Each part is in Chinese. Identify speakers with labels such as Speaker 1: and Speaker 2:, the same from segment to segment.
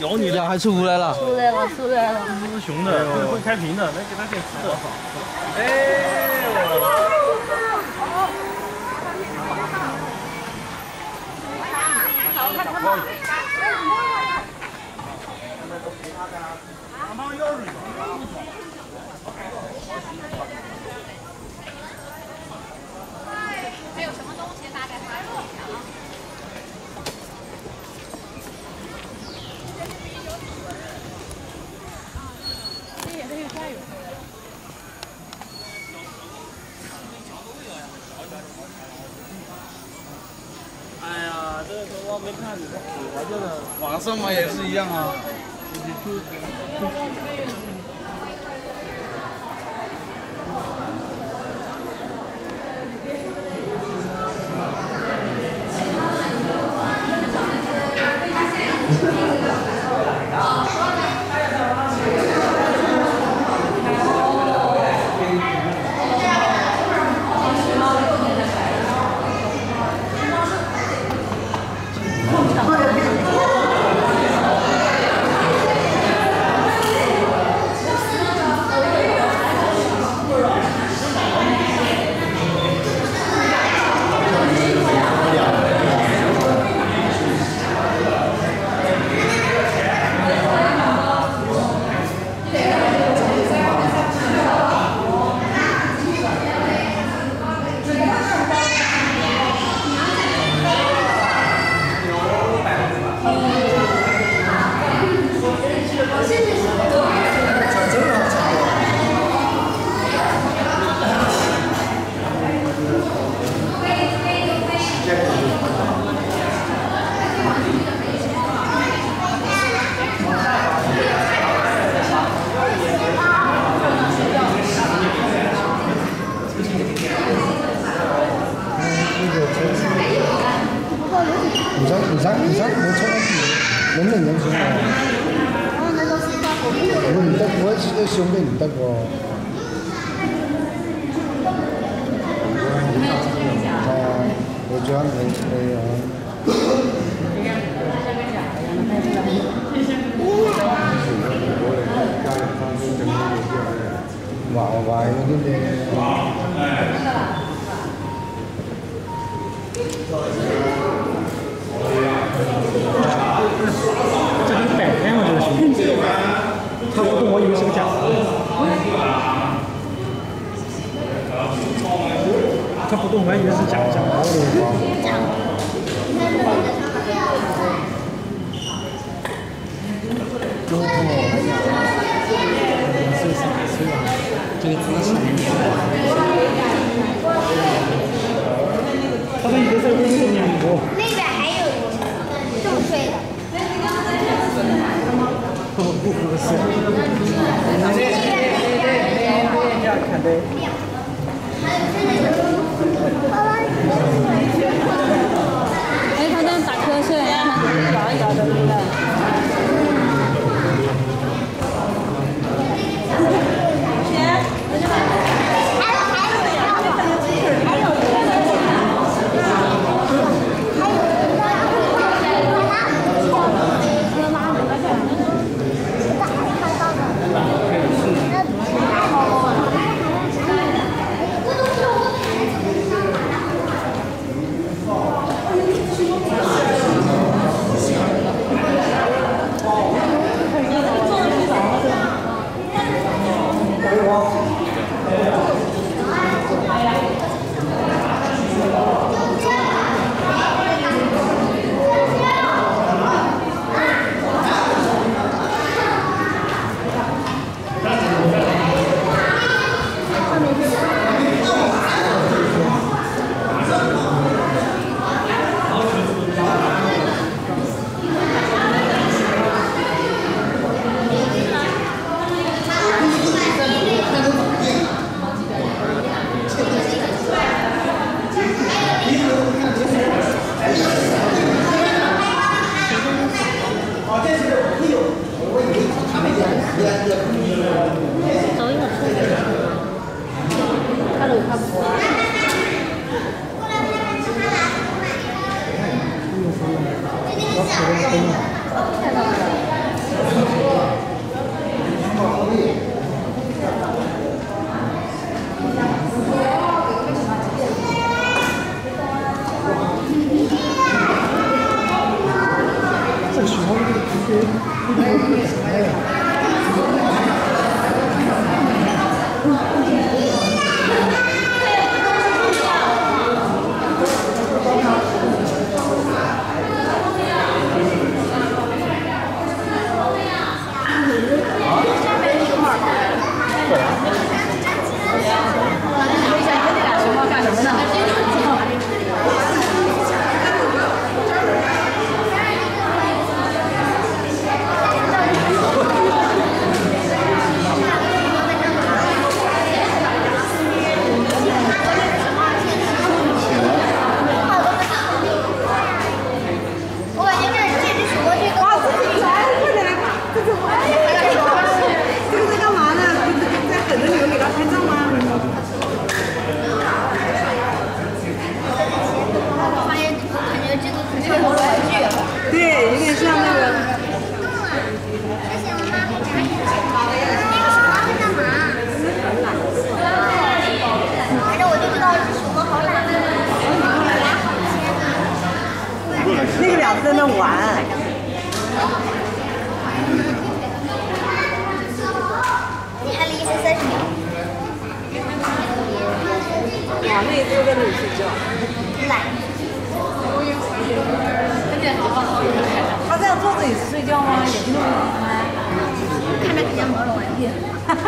Speaker 1: 咬你的
Speaker 2: 还出来了，
Speaker 3: 出来了，出来了。
Speaker 1: 这是雄的，会开屏的，来给它点吃的。
Speaker 4: 还有什么东西大概发给你啊？这也是加油。
Speaker 1: 哎呀，这个我没看，我这个
Speaker 2: 网上嘛也是一样啊。
Speaker 5: 你上你上你上没错，能不能能行啊？我你得我是个兄弟，你得过。啊，我觉得没没有。哇哇，有点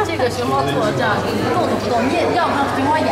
Speaker 1: 这个熊
Speaker 6: 猫
Speaker 7: 兔叫
Speaker 6: 你
Speaker 8: 动都不动，你也要看熊猫眼。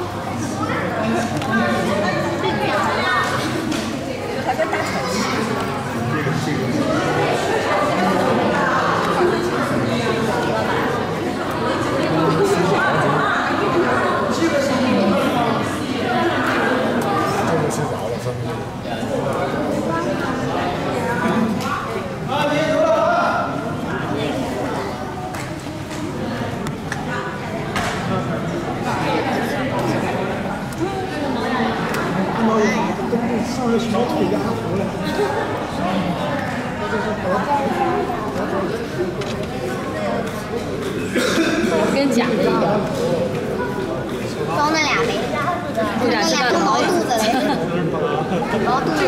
Speaker 2: 个
Speaker 8: 小
Speaker 6: 的
Speaker 1: 压服。我
Speaker 8: 跟个，
Speaker 6: 装那俩
Speaker 8: 没，
Speaker 6: 那俩是毛肚子嘞，毛肚子。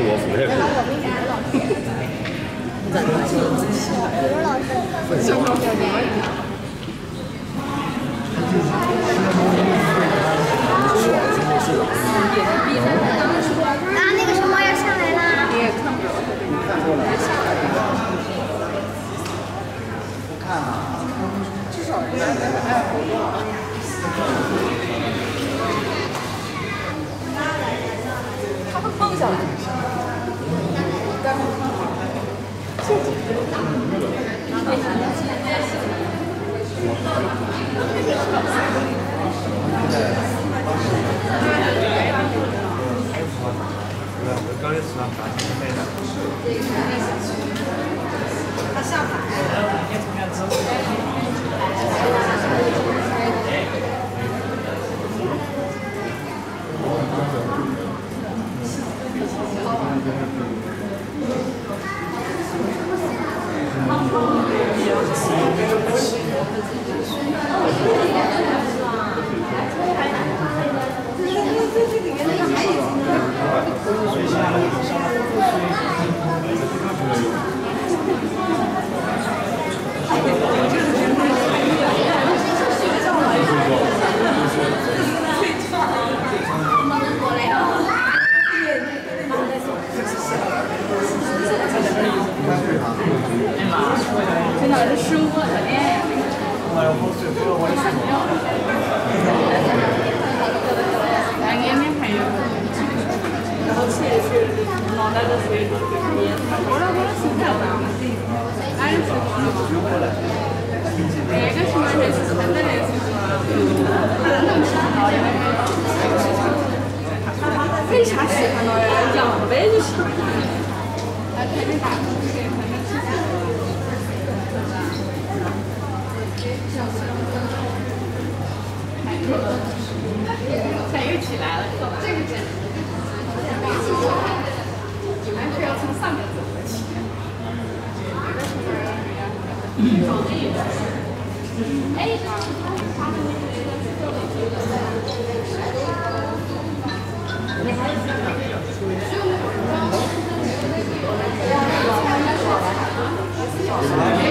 Speaker 3: 我不太熟。小刘老师，今？为啥喜欢的，样呗就是。来，这边打。菜又起来了，这个简直，完全要从上面走起。
Speaker 5: 那个